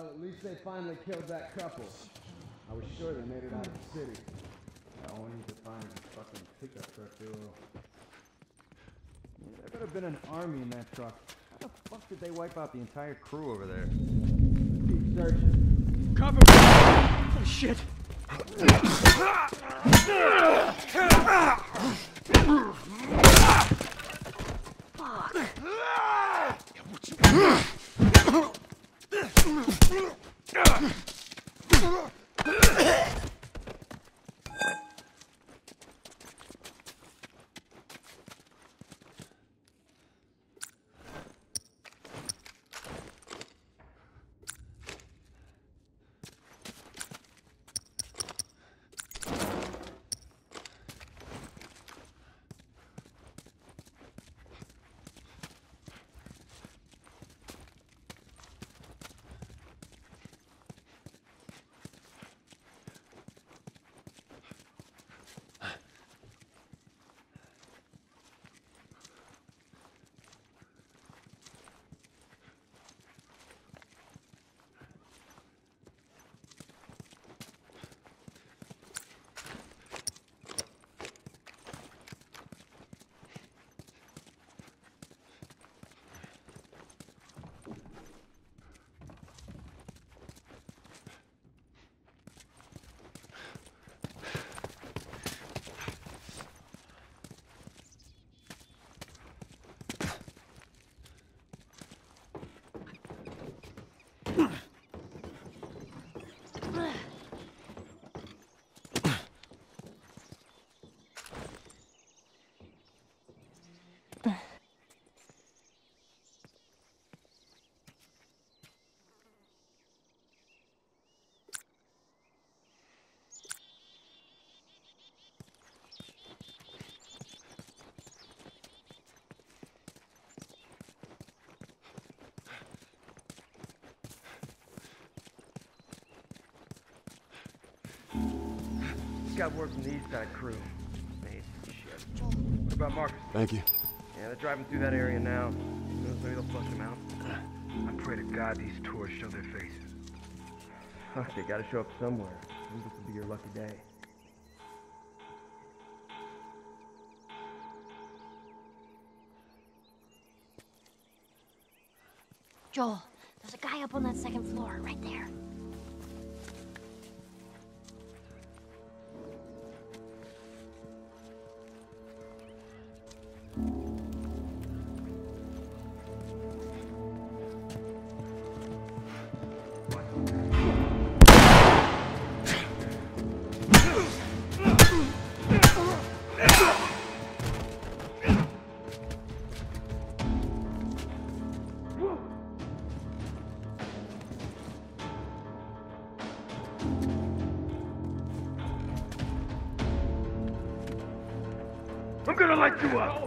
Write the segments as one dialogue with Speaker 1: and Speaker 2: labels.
Speaker 1: Well, at least they finally killed that couple. I was sure they made it out of the city.
Speaker 2: All we need to find a fucking pickup truck, too.
Speaker 3: Yeah, there could have been an army in that truck. How the fuck did they wipe out the entire crew over there?
Speaker 1: Keep searching.
Speaker 4: Cover me! Oh, shit!
Speaker 2: Just Ugh! Got word from the East Side crew. Amazing shit. What about Marcus?
Speaker 5: Thank you.
Speaker 2: Yeah, they're driving through that area now. Maybe they'll flush him out. I pray to God these tours show their faces. Fuck, they gotta show up somewhere. Maybe this will be your lucky day.
Speaker 6: Joel, there's a guy up on that second floor, right there.
Speaker 2: I'm gonna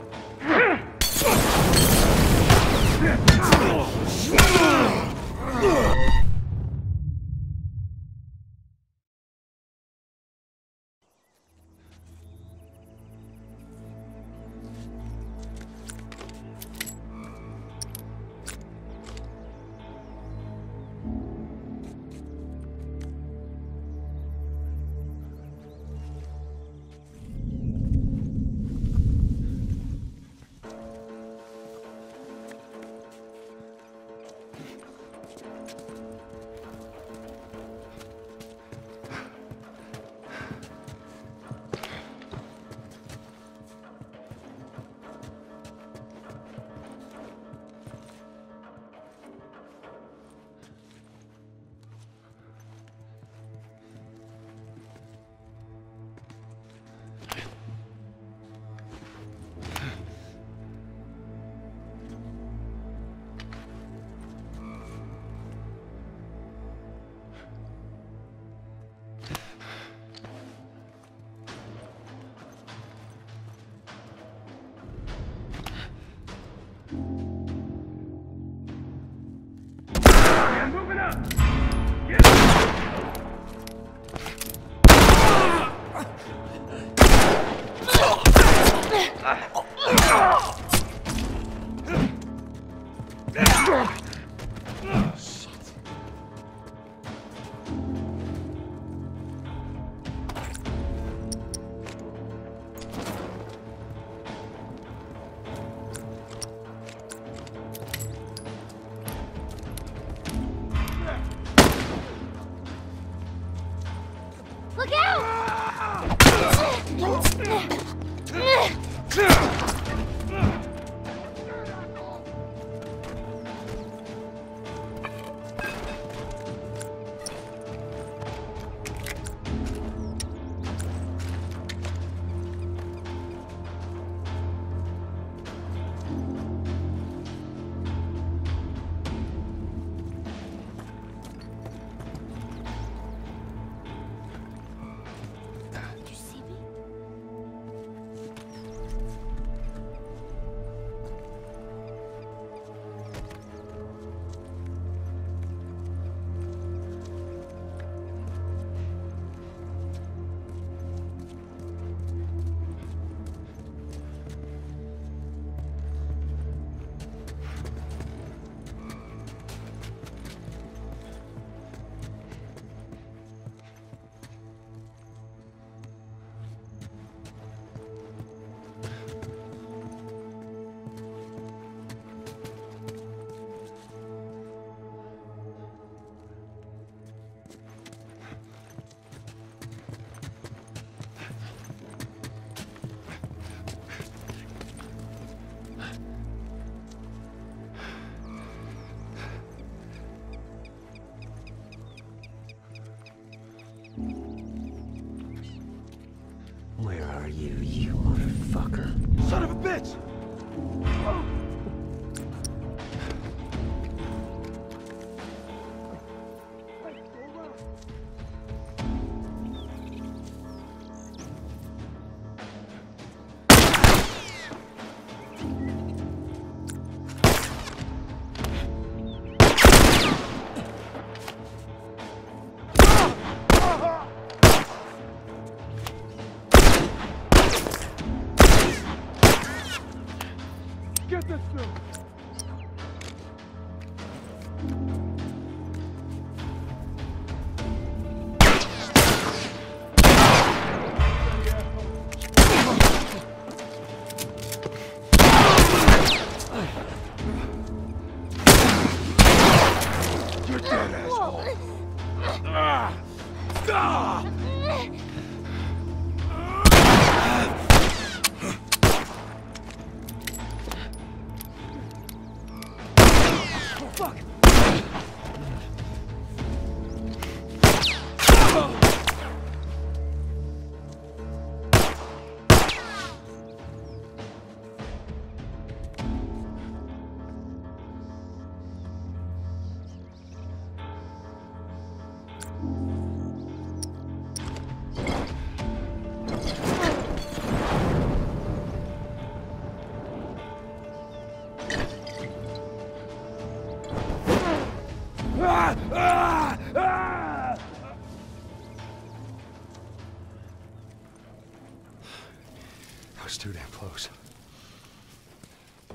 Speaker 5: was too damn close.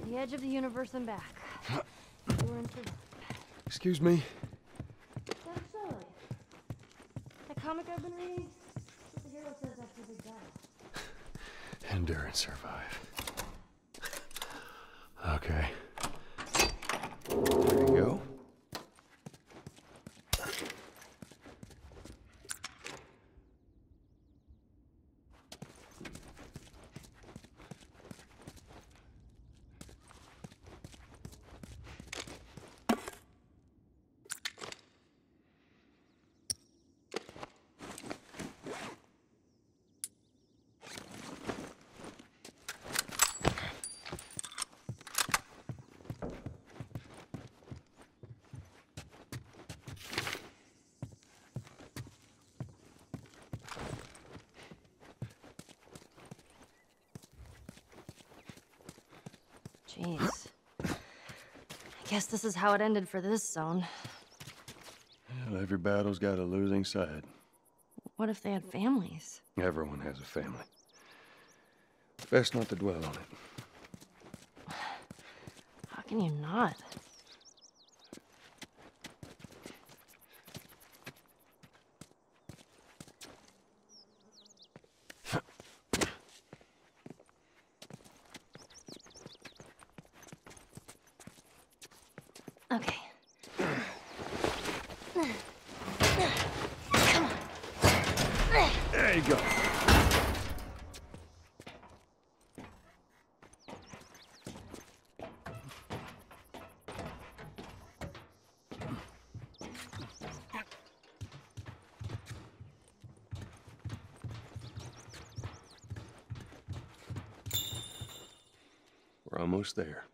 Speaker 6: The edge of the universe and back. You were in
Speaker 5: Excuse me?
Speaker 6: That comic I've been reading, what the hero says after the battle.
Speaker 5: Endure and survive. Okay. There you go.
Speaker 6: Jeez. I guess this is how it ended for this zone.
Speaker 5: Well, every battle's got a losing side.
Speaker 6: What if they had families?
Speaker 5: Everyone has a family. Best not to dwell on it.
Speaker 6: How can you not?
Speaker 5: We're almost there.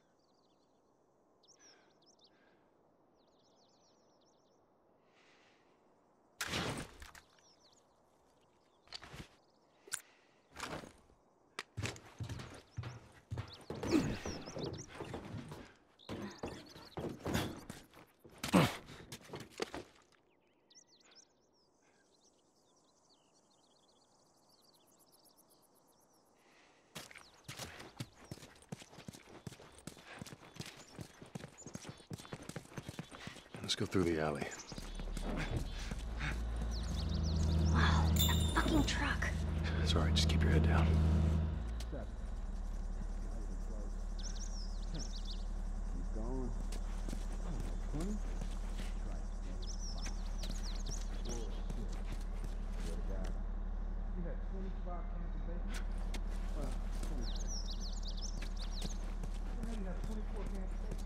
Speaker 5: Let's go through the alley.
Speaker 6: Wow, that fucking truck.
Speaker 5: It's all right. Just keep your head down.
Speaker 1: Keep going. Twenty. You had 25 cans of bacon? Well, 26. Well, you have 24 cans of bacon.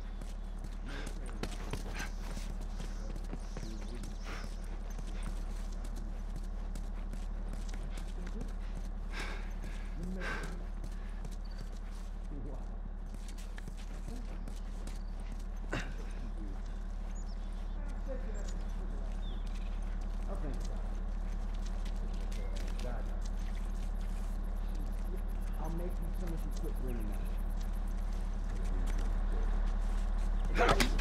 Speaker 1: I'll think about it. God, no. You some if you quit bringing.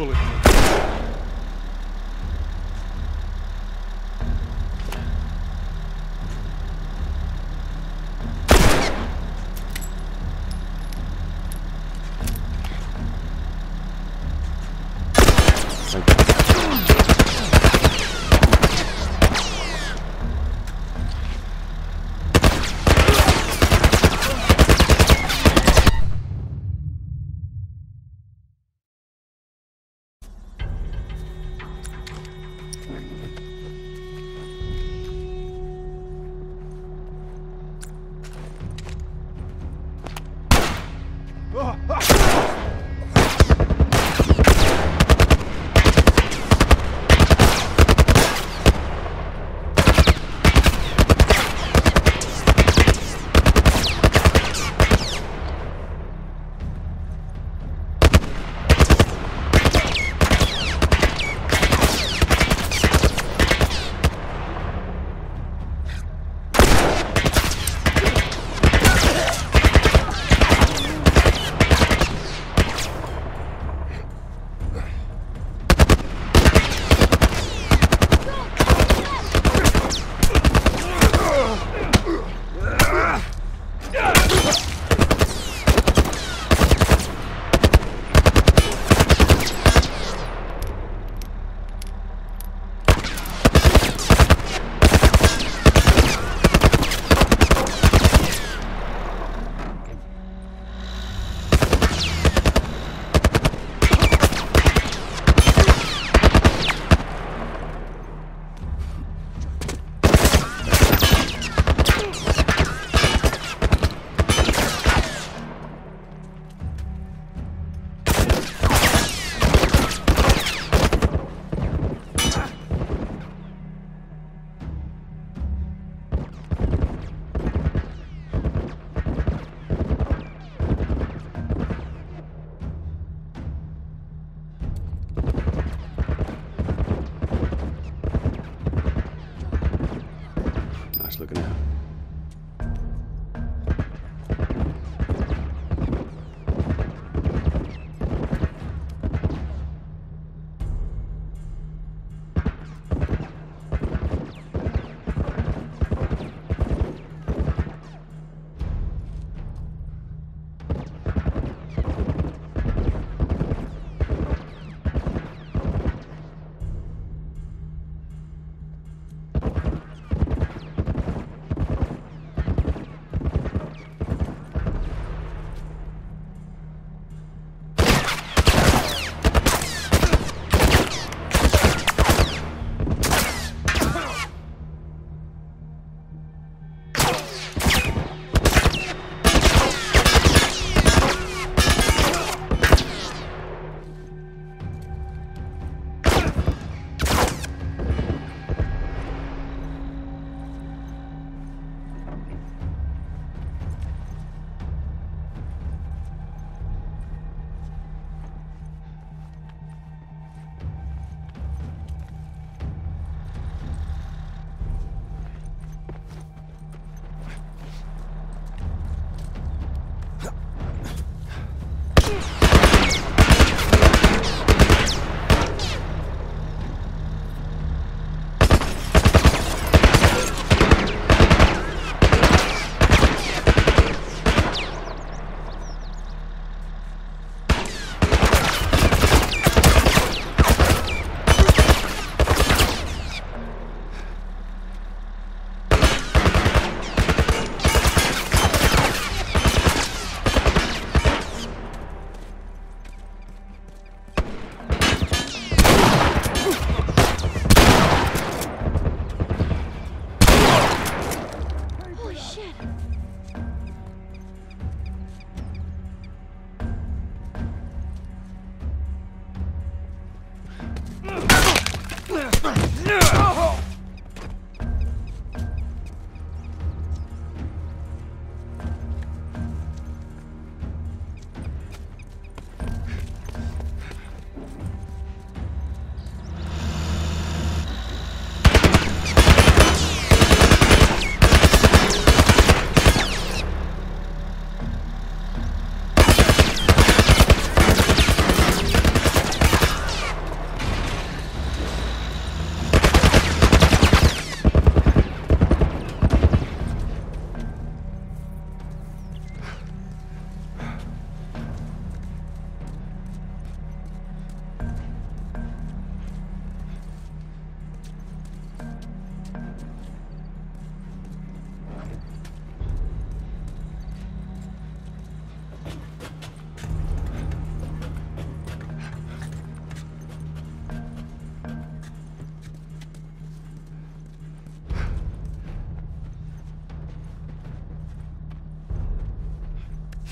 Speaker 2: Bullet. Oh,
Speaker 4: oh.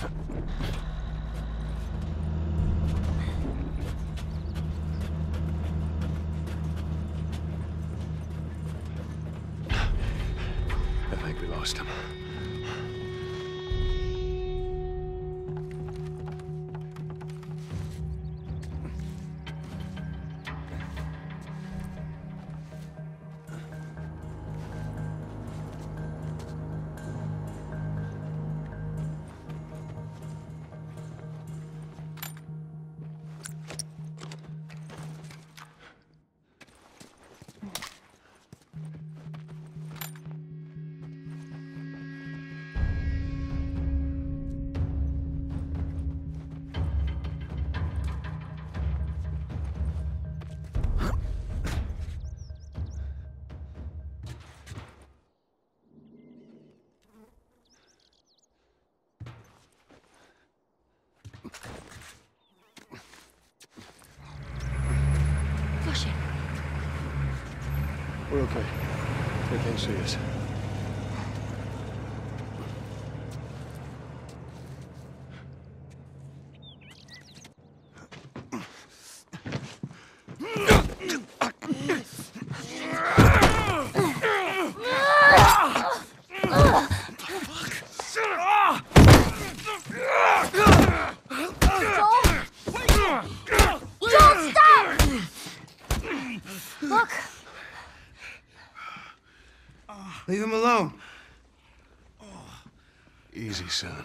Speaker 2: I
Speaker 4: think we
Speaker 5: lost him. We're okay. They can't see us.
Speaker 6: Joel, stop! Look,
Speaker 7: Leave him alone.
Speaker 5: Easy, son.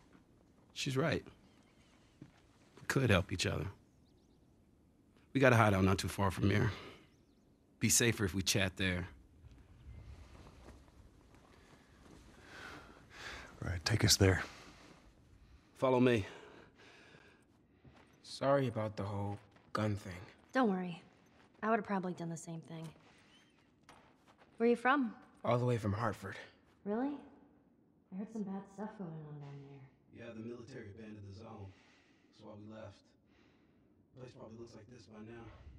Speaker 7: She's right. We could help each other. We got a hideout not too far from here. Be safer if we chat there.
Speaker 5: All right, take us there.
Speaker 7: Follow me.
Speaker 8: Sorry about the whole gun thing.
Speaker 6: Don't worry. I would have probably done the same thing. Where are you from?
Speaker 8: All the way from Hartford.
Speaker 6: Really? I heard some bad stuff going on down there.
Speaker 7: Yeah, the military abandoned the zone. That's why we left. The place probably looks like this by now.